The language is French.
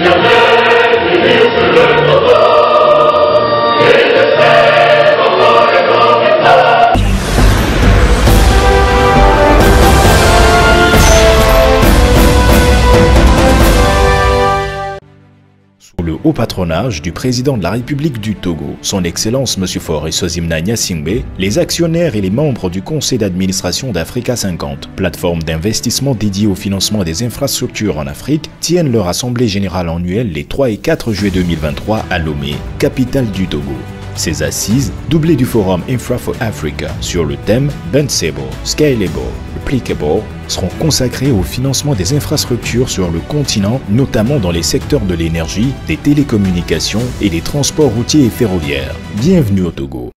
Hallelujah. Le haut patronage du président de la République du Togo, son Excellence M. Faure Sosimna Nyasingbe, les actionnaires et les membres du conseil d'administration d'Africa 50, plateforme d'investissement dédiée au financement des infrastructures en Afrique, tiennent leur assemblée générale annuelle les 3 et 4 juillet 2023 à Lomé, capitale du Togo. Ces assises, doublées du forum Infra for Africa sur le thème Bensable, Scalable, Applicable, seront consacrées au financement des infrastructures sur le continent, notamment dans les secteurs de l'énergie, des télécommunications et des transports routiers et ferroviaires. Bienvenue au Togo.